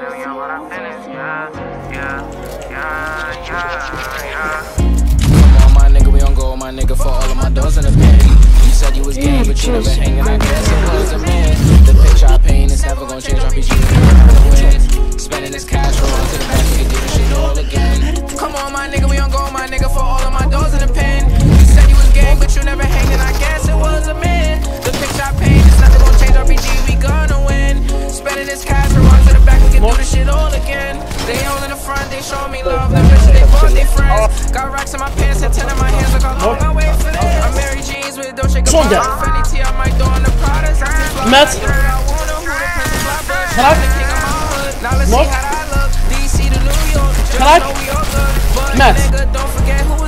Come on, my nigga, we don't go, my nigga, for all of my doors in the pen. You said you was game, but you never hanging, I can do all again. They all in the front, they show me love, the bitch they bought they friends. Got racks in my pants and ten in my hands, look how long I wait for this. I'm Mary Jeans with Dolce Zonde. Gabbana, Fendi T, I might throw in the Pradas. I just love the dirt, I wanna who the Prince of Black Bird. Gelijk. I'm the king of my hood. Now let's see how that look. DC to New York, just Gelijk. know we all good. But Met. nigga, don't forget who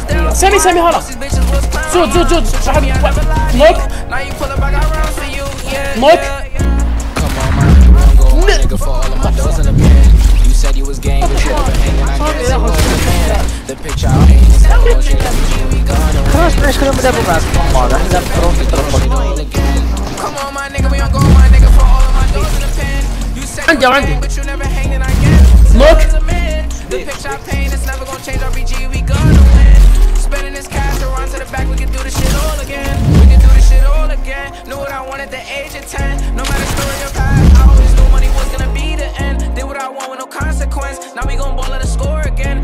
picture eh, out in the ocean. Eh, come on, eh. Smash, come double back. Come on, that's that pro, troppo di noi. Come on, my nigga, we on go, my nigga, for all of my doors in the pen. You said you hang, but you never hang hanging again. Look! The pitch I paint, it's never gonna change RBG, we gonna win. Spending this cash around to the back, we can do the shit all again. We can do the shit all again. Knew what I wanted at the age of 10. No matter story or past, I always knew money was gonna be the end. Did what I want with no consequence. Now we gon' ball at a score again.